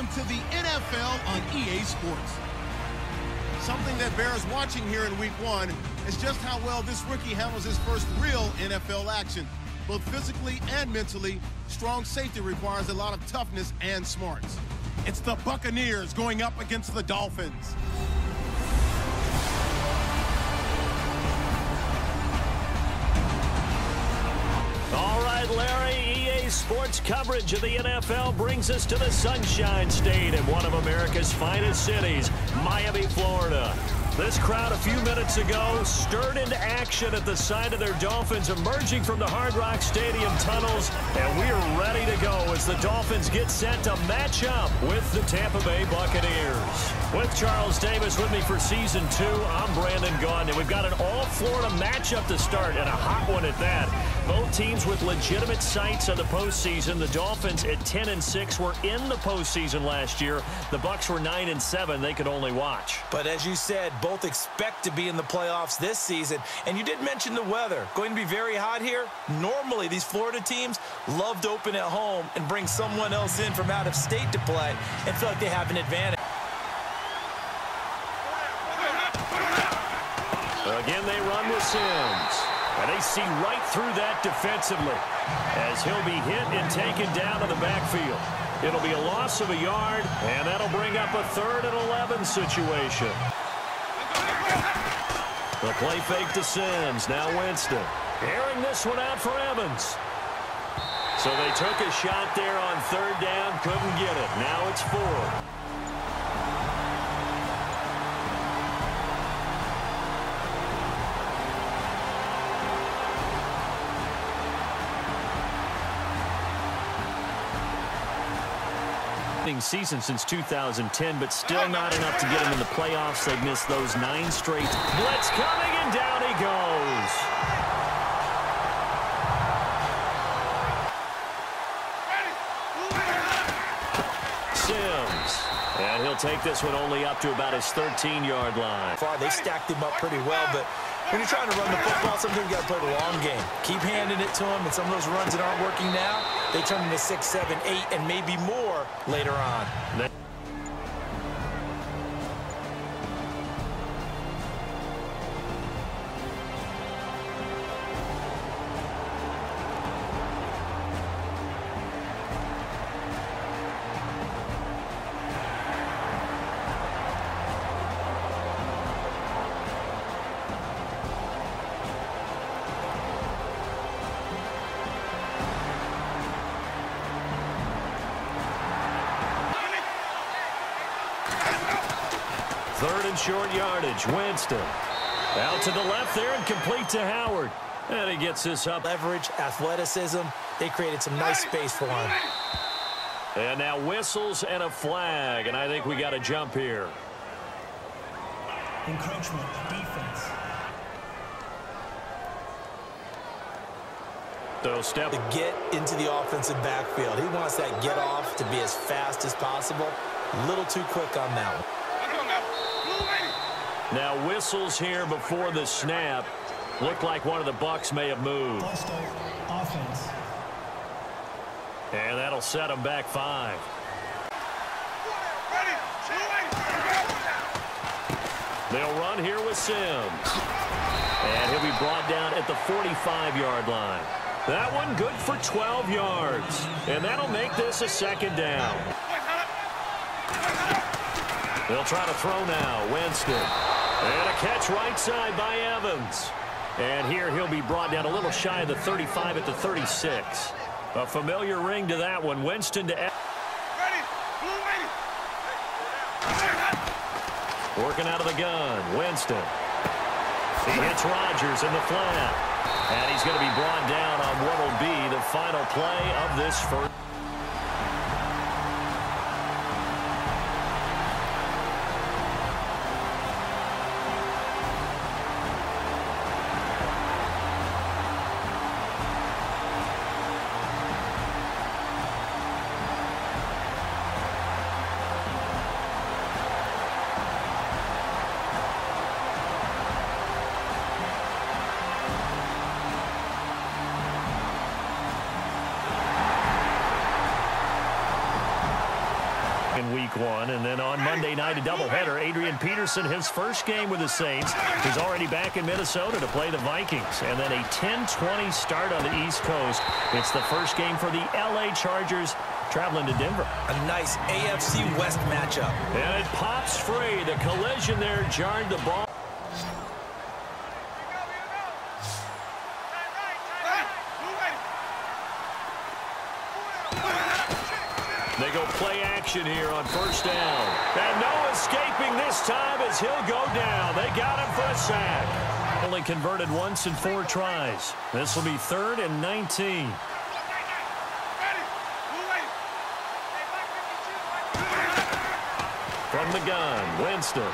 welcome to the NFL on EA Sports. Something that bears watching here in week one is just how well this rookie handles his first real NFL action. Both physically and mentally, strong safety requires a lot of toughness and smarts. It's the Buccaneers going up against the Dolphins. Sports coverage of the NFL brings us to the Sunshine State in one of America's finest cities, Miami, Florida. This crowd a few minutes ago stirred into action at the side of their Dolphins emerging from the Hard Rock Stadium tunnels, and we are ready to go as the Dolphins get set to match up with the Tampa Bay Buccaneers. With Charles Davis with me for Season 2, I'm Brandon Gaudin, and we've got an all-Florida matchup to start, and a hot one at that. Both teams with legitimate sights on the postseason. The Dolphins at 10 and 6 were in the postseason last year. The Bucks were 9 and 7. They could only watch. But as you said, both expect to be in the playoffs this season. And you did mention the weather. Going to be very hot here. Normally, these Florida teams love to open at home and bring someone else in from out of state to play and feel like they have an advantage. Again, they run with Sims. And they see right through that defensively as he'll be hit and taken down to the backfield. It'll be a loss of a yard, and that'll bring up a third and 11 situation. The play fake to Sims. Now Winston. Airing this one out for Evans. So they took a shot there on third down, couldn't get it. Now it's four. Season since 2010, but still not enough to get him in the playoffs. They've missed those nine straight. Blitz coming, and down he goes. Sims. And he'll take this one only up to about his 13-yard line. Far, they stacked him up pretty well, but when you're trying to run the football, sometimes you got to play the long game. Keep handing it to him, and some of those runs that aren't working now, they turn into six, seven, eight, and maybe more later on. Third and short yardage. Winston. Out to the left there and complete to Howard. And he gets this up. Leverage, athleticism. They created some nice space for him. And now whistles and a flag. And I think we got a jump here. Encroachment, defense. So step. To get into the offensive backfield. He wants that get off to be as fast as possible. A little too quick on that one. Now whistles here before the snap. Looked like one of the Bucks may have moved. Offense. And that'll set them back five. They'll run here with Sims. And he'll be brought down at the 45-yard line. That one good for 12 yards. And that'll make this a second down. They'll try to throw now. Winston. And a catch right side by Evans. And here he'll be brought down a little shy of the 35 at the 36. A familiar ring to that one. Winston to Evans. Working out of the gun. Winston. He hits Rodgers in the flat. And he's going to be brought down on what will be the final play of this first. Week one. And then on Monday night, a doubleheader. Adrian Peterson, his first game with the Saints. He's already back in Minnesota to play the Vikings. And then a 10-20 start on the East Coast. It's the first game for the L.A. Chargers traveling to Denver. A nice AFC West matchup. And it pops free. The collision there jarred the ball. They go play action here on first down. And no escaping this time as he'll go down. They got him for a sack. Only converted once in four tries. This will be third and 19. From the gun, Winston.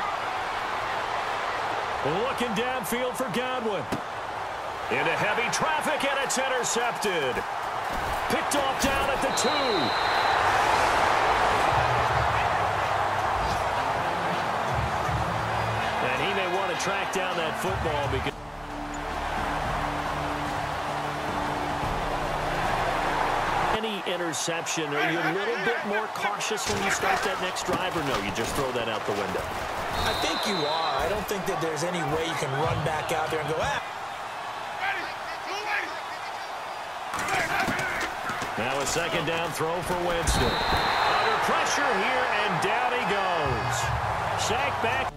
Looking downfield for Godwin. Into heavy traffic, and it's intercepted. Picked off down at the two. Track down that football because... Any interception, are you a little bit more cautious when you start that next drive, or no, you just throw that out the window? I think you are. I don't think that there's any way you can run back out there and go, ah. Now a second down throw for Winston. Under pressure here, and down he goes. Sack back.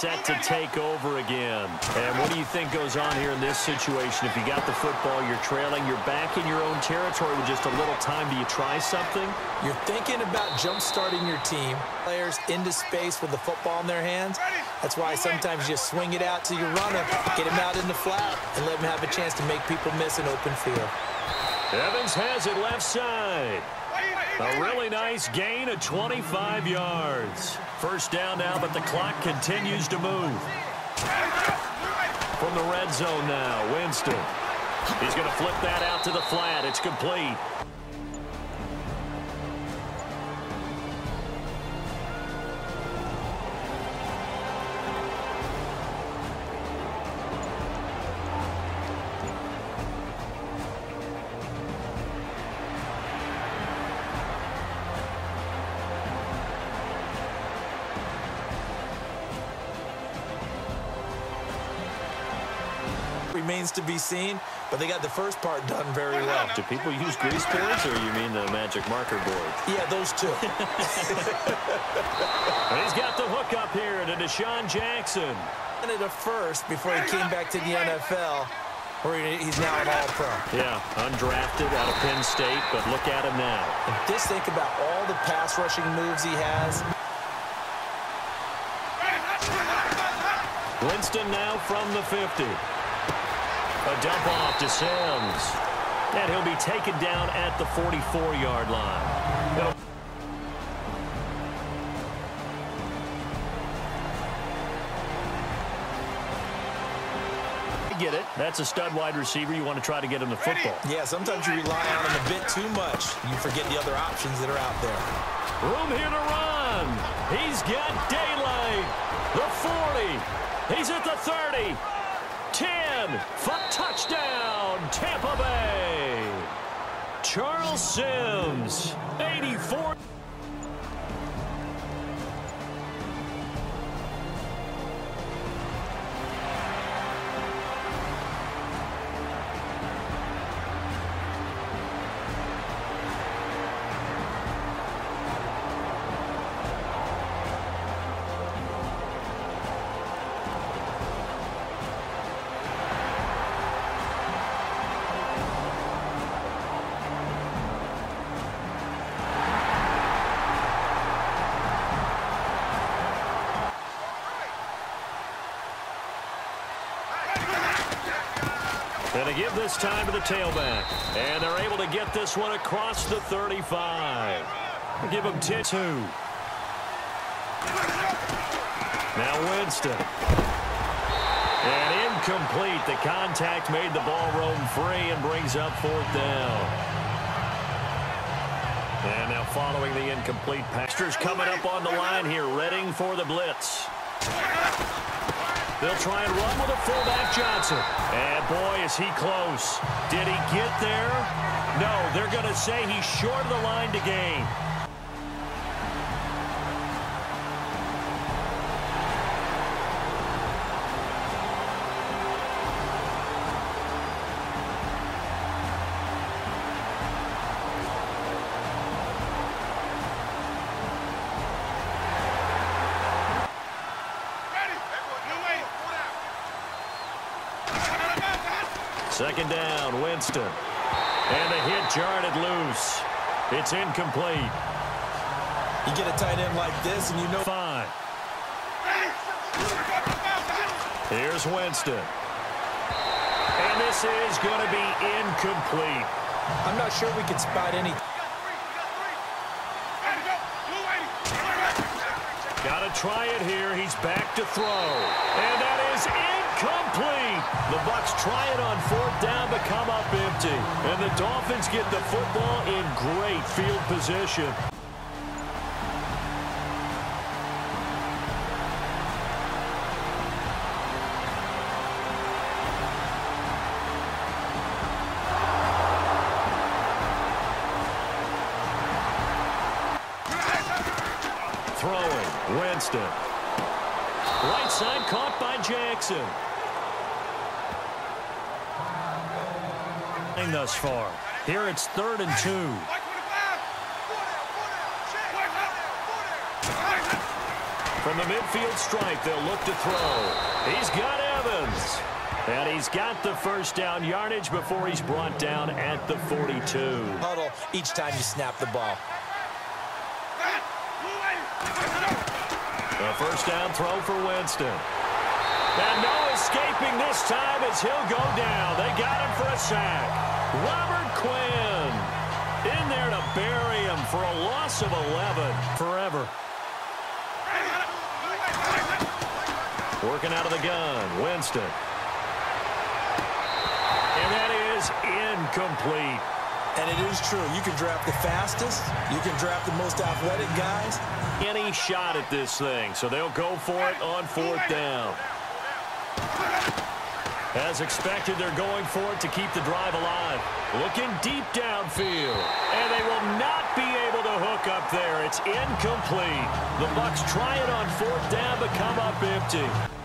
Set to take over again. And what do you think goes on here in this situation? If you got the football, you're trailing, you're back in your own territory with just a little time. Do you try something? You're thinking about jump-starting your team. Players into space with the football in their hands. That's why sometimes you swing it out to your runner, get him out in the flat, and let him have a chance to make people miss an open field. Evans has it left side. A really nice gain of 25 yards. First down now, but the clock continues to move. From the red zone now, Winston. He's going to flip that out to the flat. It's complete. Remains to be seen, but they got the first part done very well. Do people use grease boards, or you mean the magic marker board? Yeah, those two. He's got the hook up here to DeSean Jackson. And at a first before he came back to the NFL, where he's now an all-pro. Yeah, undrafted out of Penn State, but look at him now. Just think about all the pass rushing moves he has. Winston now from the 50. A dump off to Sims. And he'll be taken down at the 44-yard line. It'll get it. That's a stud wide receiver. You want to try to get him the football. Yeah, sometimes you rely on him a bit too much. You forget the other options that are out there. Room here to run. He's got daylight. The 40. He's at the 30. 10. for Touchdown, Tampa Bay. Charles Sims, 84. Going to give this time to the tailback. And they're able to get this one across the 35. Give them 10-2. Now Winston. And incomplete. The contact made the ball roam free and brings up fourth down. And now following the incomplete Pastors coming up on the line here, readying for the blitz. They'll try and run with a fullback Johnson. And boy, is he close. Did he get there? No, they're going to say he's short of the line to gain. Second down, Winston. And the hit jarred it loose. It's incomplete. You get a tight end like this, and you know... Five. Here's Winston. And this is going to be incomplete. I'm not sure we could spot any... Got to try it here. He's back to throw. And that is incomplete. The Bucks try it on fourth down but come up empty. And the Dolphins get the football in great field position. Winston. Right side caught by Jackson. Thus far. Here it's third and two. From the midfield stripe, they'll look to throw. He's got Evans. And he's got the first down yardage before he's brought down at the 42. Huddle each time you snap the ball. The first down throw for Winston. And no escaping this time as he'll go down. They got him for a sack. Robert Quinn in there to bury him for a loss of 11 forever. Working out of the gun, Winston. And that is incomplete. And it is true. You can draft the fastest. You can draft the most athletic guys. Any shot at this thing, so they'll go for it on fourth down. As expected, they're going for it to keep the drive alive. Looking deep downfield. And they will not be able to hook up there. It's incomplete. The Bucks try it on fourth down, but come up empty.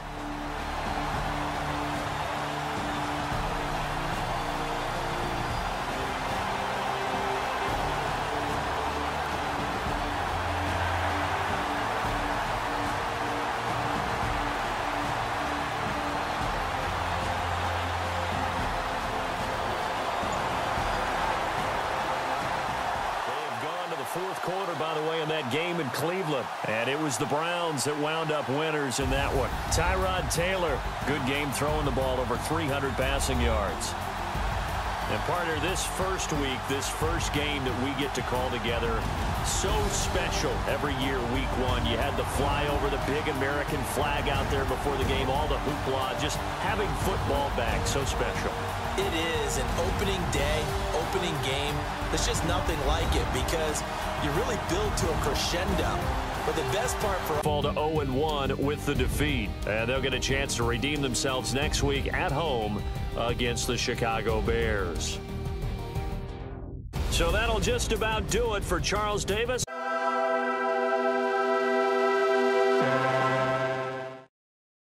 Fourth quarter, by the way, in that game in Cleveland. And it was the Browns that wound up winners in that one. Tyrod Taylor, good game throwing the ball over 300 passing yards. And partner, this first week, this first game that we get to call together, so special every year, week one. You had the fly over the big American flag out there before the game, all the hoopla, just having football back, so special. It is an opening day, opening game. There's just nothing like it because you really build to a crescendo. But the best part for fall to 0-1 with the defeat. And they'll get a chance to redeem themselves next week at home against the Chicago Bears. So that'll just about do it for Charles Davis.